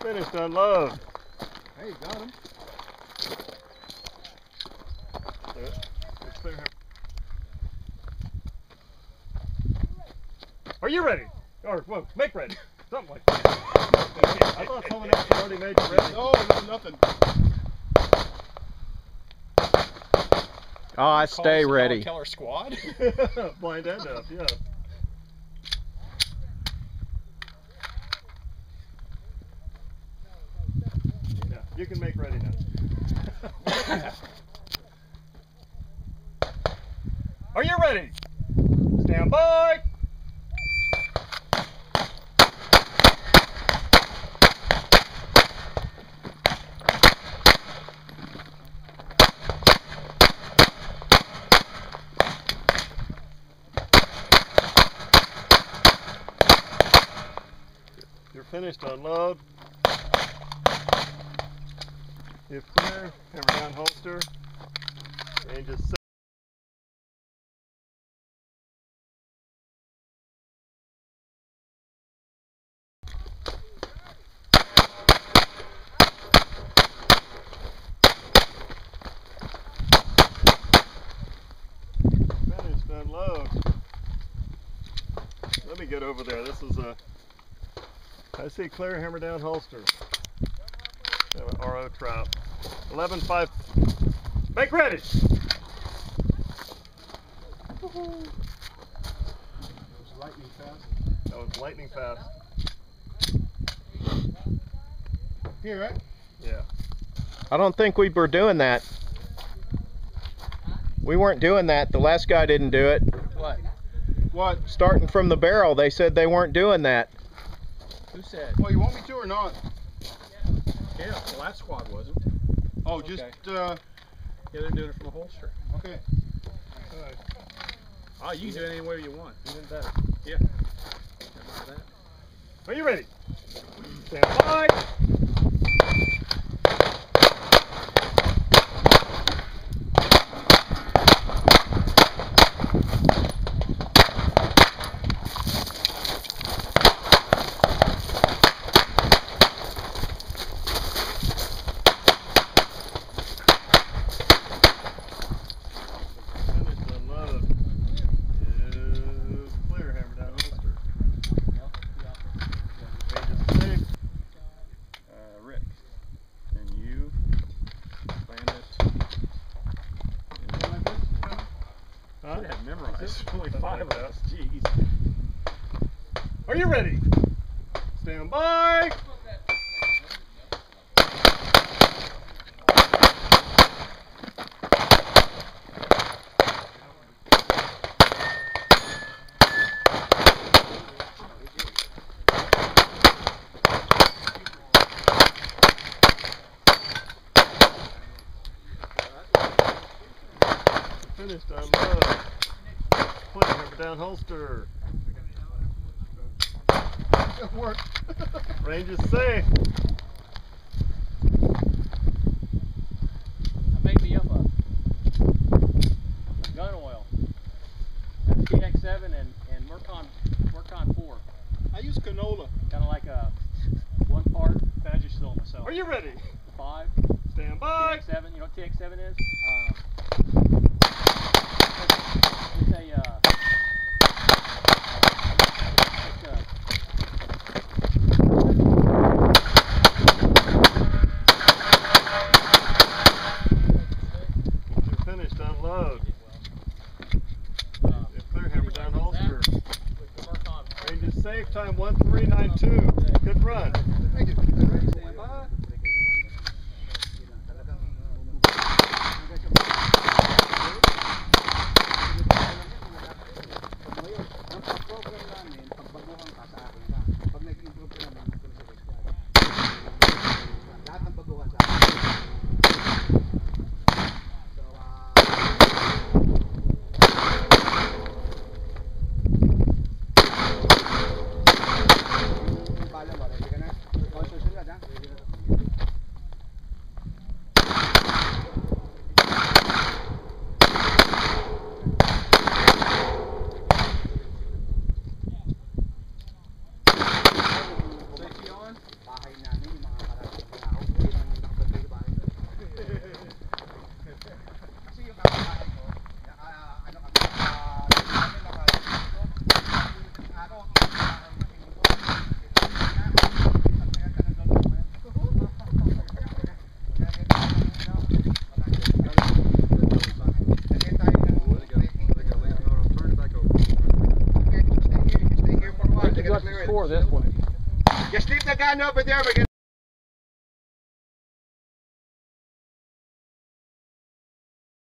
finished, unload. Hey, got him. Are you ready? Or, whoa, make ready. Something like that. I thought someone else had already made you ready. No, no, nothing. Oh, I stay ready. Keller squad. Blind end up, yeah. Yeah, you can make ready now. Are you ready? Stand by. You're finished, unload. If clear, hammer down holster, and just set. Unload. Let me get over there. This is a I see clear hammer down holster. Have an RO trout. 11 5. Make ready! It was lightning fast. That was lightning fast. Here, right? Yeah. I don't think we were doing that. We weren't doing that. The last guy didn't do it. what? What? Starting from the barrel, they said they weren't doing that. Who said? Well, you want me to or not? Yeah, the last squad wasn't. Oh, just, uh, Yeah, they're doing it from a holster. okay. Oh, you can do it any way you want. Even better. Yeah. Never mind that. Are you ready? Stand by. Finished, unload. Is clear, hammer down holster. Range is safe. Uh, Rick. And you, Bandit. And Huh? should have memorized. Only five of us. Jeez. Are you ready? Stand by. Finished, I'm unload. Put hammer down holster. It worked. Range is safe. I made me up gun oil. That's TX7 and, and Mercon, Mercon 4. I use canola. Kind of like a one part Vagisil myself. Are you ready? Five, Stand by. TX7. You know what TX7 is? Uh, 392. Good run. Score this one. Just leave the gun over there.